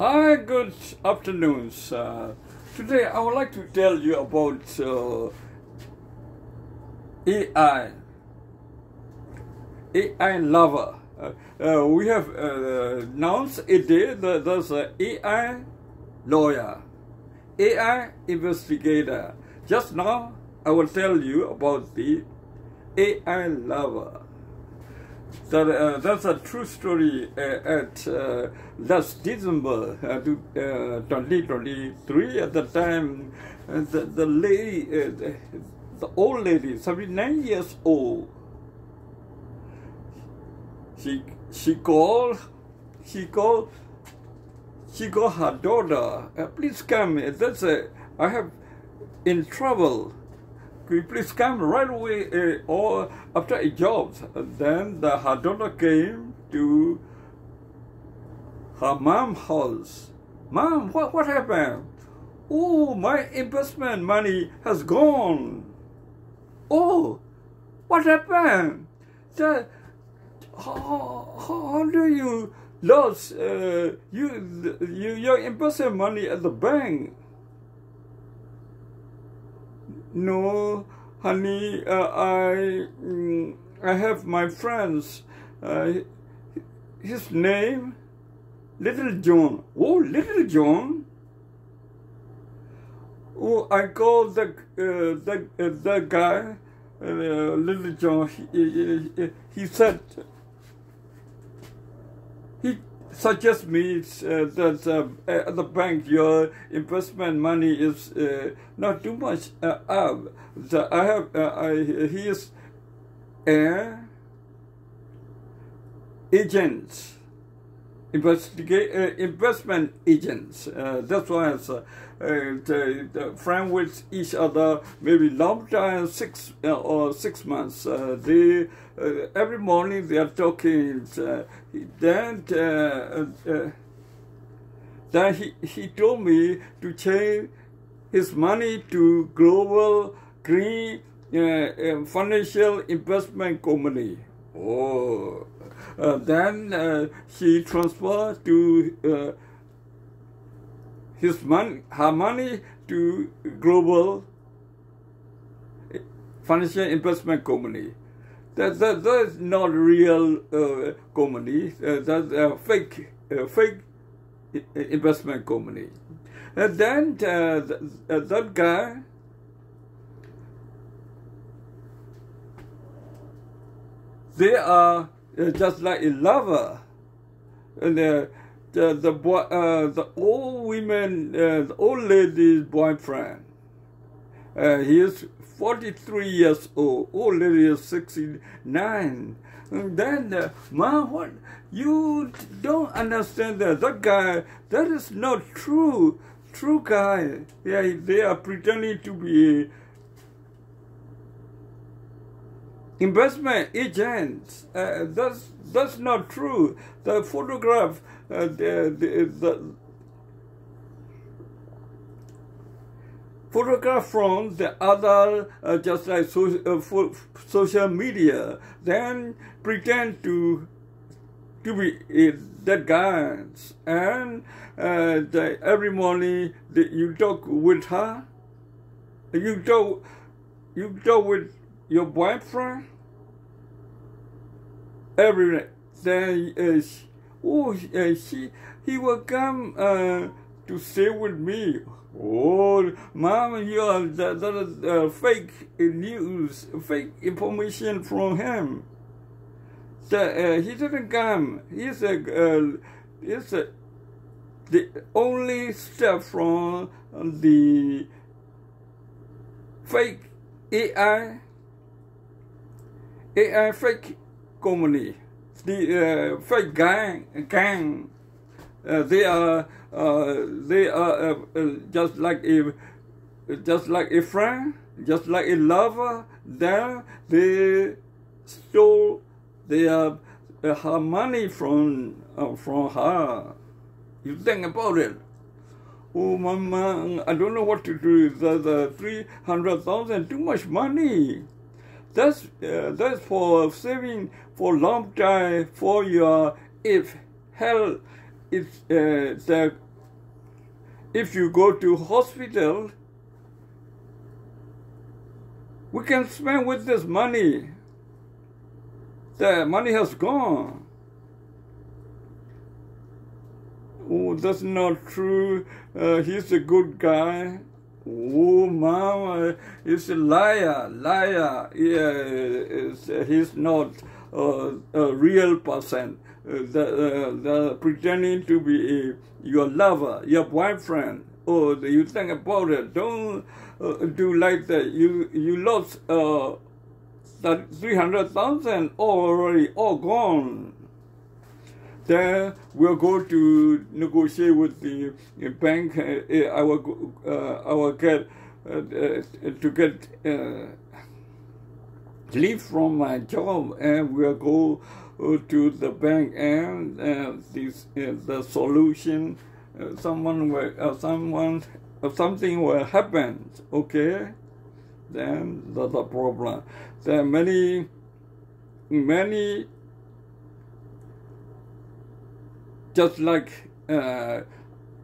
Hi, good afternoons. Today I would like to tell you about uh, AI. AI lover. Uh, uh, we have uh, announced a day that there's an AI lawyer, AI investigator. Just now, I will tell you about the AI lover. That, uh, that's a true story uh, at uh, last December uh, to, uh, 2023. At the time, uh, the, the lady, uh, the, the old lady, 79 years old, she she called, she called, she called her daughter. Please come. That's a, I have in trouble could you please come right away uh, or after a job? Then the, her daughter came to her mom's house. Mom, what, what happened? Oh, my investment money has gone. Oh, what happened? The, how, how do you lose uh, you, you, your investment money at the bank? No, honey, uh, I mm, I have my friends. Uh, his name, Little John. Oh, Little John. Oh, I called the uh, the uh, the guy, uh, Little John. He, he, he said he suggest me uh, that uh, at the bank your investment money is uh, not too much uh, up. The, I have uh, I, he is an agent, investigate uh, investment agents. that's why it's, the, the friend with each other maybe long time six or six months. they every morning they are talking then uh, uh, then he, he told me to change his money to global green uh, financial investment company. Oh, uh, then uh, he transferred to uh, his money, her money to global financial investment company. That, that, that's not real uh, company. Uh, that's a fake, uh, fake investment company. And then uh, th uh, that guy, they are uh, just like a lover. And uh, the the boy, uh, the old women, uh, the old lady's boyfriend. he is 43 years old, old lady is 69. And then, uh, mom, what? You don't understand that. That guy, that is not true. True guy. Yeah, they are pretending to be investment agents. Uh, that's that's not true. The photograph, uh, the, the, the photograph from the other, uh, just like so, uh, social media, then pretend to to be uh, that guy, and uh, the, every morning the, you talk with her, you talk, you talk with your boyfriend every day. Then uh, oh, she he will come uh, to stay with me. Oh, mom, you are that, that is uh, fake news, fake information from him. That uh, he didn't come. He's a, uh, he's a, the only step from the fake AI, AI fake company, the uh, fake gang, gang. Uh, they are uh, they are uh, uh, just like a just like a friend, just like a lover. Then they stole their uh, her money from uh, from her. You think about it. Oh, mama, I don't know what to do. The, the three hundred thousand, too much money. That's uh, that's for saving for long time for your if hell if uh, the if you go to hospital, we can spend with this money. The money has gone. Oh, that's not true. Uh, he's a good guy. Oh, mama, he's a liar, liar. Yeah, he's not uh, a real person. Uh, the, uh, the pretending to be your lover, your boyfriend. Oh, you think about it. Don't uh, do like that. You you lost uh, three hundred thousand already, all gone. Then we'll go to negotiate with the bank. Uh, I will uh, I will get uh, to get leave from my job, and we'll go to the bank and uh, this uh, the solution uh, someone will someone something will happen okay then that's a problem there are many many just like uh,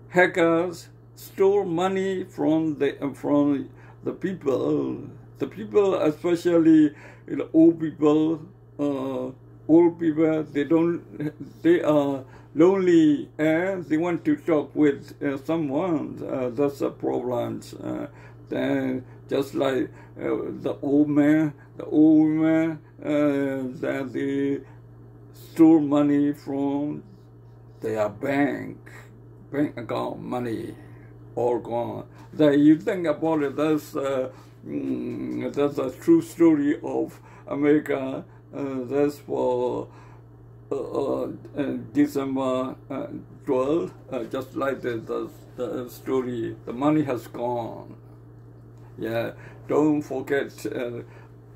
hackers stole money from the from the people the people especially you know, old people old people, they don't, they are lonely and they want to talk with uh, someone. Uh, that's a problem. Uh, then just like uh, the old man, the old man uh, that they stole money from their bank, bank account money, all gone. That you think about it, that's uh, mm, that's a true story of America uh, that's for uh, uh, December 12, just like the, the, the, story, the money has gone. Yeah, don't forget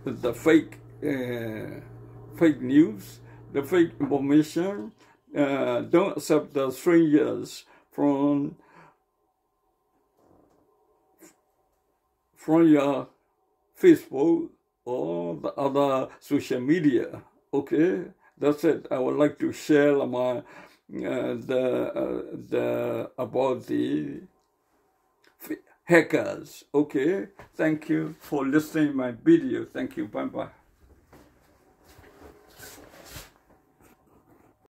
the fake fake news, the fake information. Uh, don't accept the strangers from from your Facebook or the other social media. Okay, that's it. I would like to share my uh, the uh, the about the hackers. Okay, thank you for listening my video. Thank you. Bye bye.